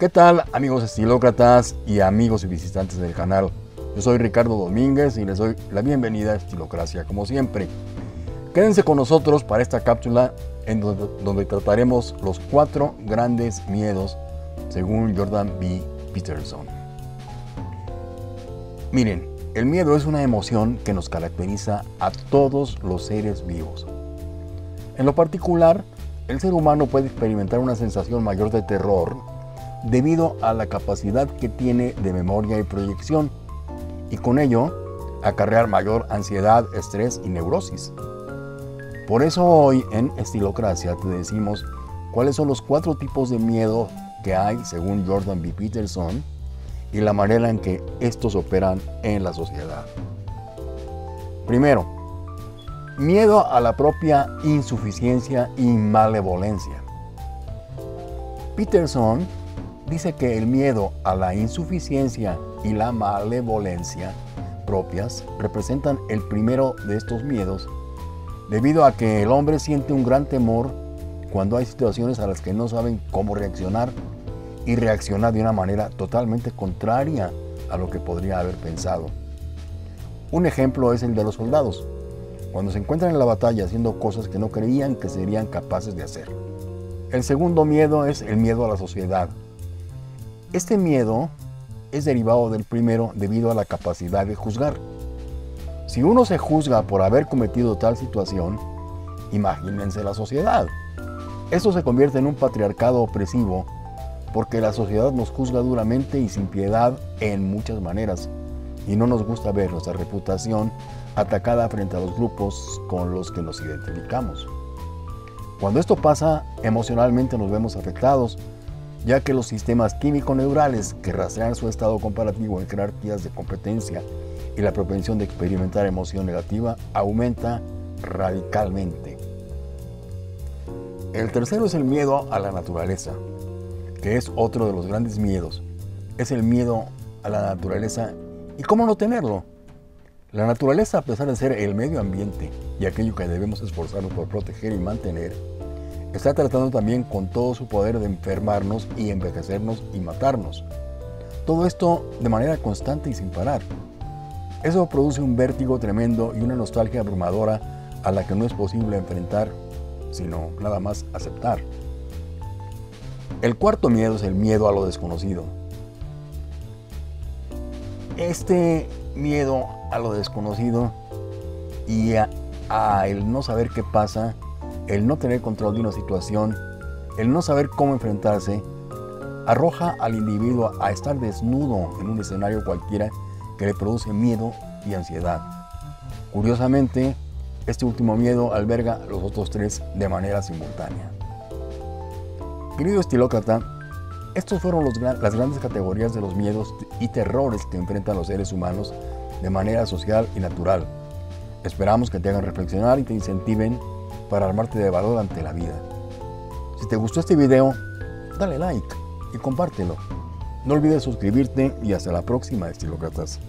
¿Qué tal amigos estilócratas y amigos y visitantes del canal? Yo soy Ricardo Domínguez y les doy la bienvenida a Estilocracia como siempre. Quédense con nosotros para esta cápsula en donde, donde trataremos los cuatro grandes miedos según Jordan B. Peterson. Miren, el miedo es una emoción que nos caracteriza a todos los seres vivos. En lo particular, el ser humano puede experimentar una sensación mayor de terror debido a la capacidad que tiene de memoria y proyección y con ello acarrear mayor ansiedad, estrés y neurosis. Por eso hoy en Estilocracia te decimos cuáles son los cuatro tipos de miedo que hay según Jordan B. Peterson y la manera en que estos operan en la sociedad. Primero, miedo a la propia insuficiencia y malevolencia. Peterson dice que el miedo a la insuficiencia y la malevolencia propias representan el primero de estos miedos, debido a que el hombre siente un gran temor cuando hay situaciones a las que no saben cómo reaccionar y reacciona de una manera totalmente contraria a lo que podría haber pensado. Un ejemplo es el de los soldados, cuando se encuentran en la batalla haciendo cosas que no creían que serían capaces de hacer. El segundo miedo es el miedo a la sociedad. Este miedo es derivado del primero debido a la capacidad de juzgar. Si uno se juzga por haber cometido tal situación, imagínense la sociedad. Esto se convierte en un patriarcado opresivo porque la sociedad nos juzga duramente y sin piedad en muchas maneras y no nos gusta ver nuestra reputación atacada frente a los grupos con los que nos identificamos. Cuando esto pasa, emocionalmente nos vemos afectados ya que los sistemas químico-neurales que rastrean su estado comparativo en jerarquías de competencia y la propensión de experimentar emoción negativa aumenta radicalmente. El tercero es el miedo a la naturaleza, que es otro de los grandes miedos. Es el miedo a la naturaleza y cómo no tenerlo. La naturaleza, a pesar de ser el medio ambiente y aquello que debemos esforzarnos por proteger y mantener, está tratando también con todo su poder de enfermarnos y envejecernos y matarnos. Todo esto de manera constante y sin parar. Eso produce un vértigo tremendo y una nostalgia abrumadora a la que no es posible enfrentar, sino nada más aceptar. El cuarto miedo es el miedo a lo desconocido. Este miedo a lo desconocido y a, a el no saber qué pasa el no tener control de una situación, el no saber cómo enfrentarse, arroja al individuo a estar desnudo en un escenario cualquiera que le produce miedo y ansiedad. Curiosamente, este último miedo alberga los otros tres de manera simultánea. Querido estilócrata, estos fueron las grandes categorías de los miedos y terrores que enfrentan los seres humanos de manera social y natural. Esperamos que te hagan reflexionar y te incentiven para armarte de valor ante la vida. Si te gustó este video, dale like y compártelo. No olvides suscribirte y hasta la próxima, estilócratas.